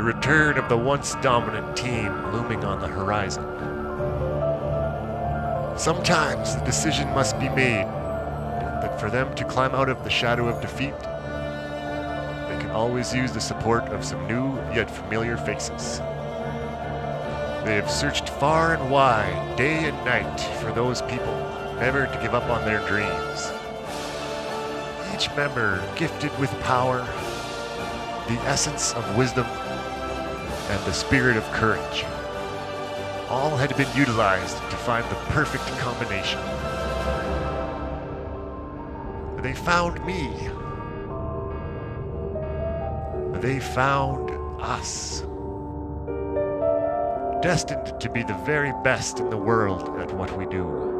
the return of the once dominant team looming on the horizon. Sometimes the decision must be made that for them to climb out of the shadow of defeat, they can always use the support of some new yet familiar faces. They have searched far and wide, day and night, for those people, never to give up on their dreams. Each member gifted with power, the essence of wisdom, and the spirit of courage. All had been utilized to find the perfect combination. They found me. They found us. Destined to be the very best in the world at what we do.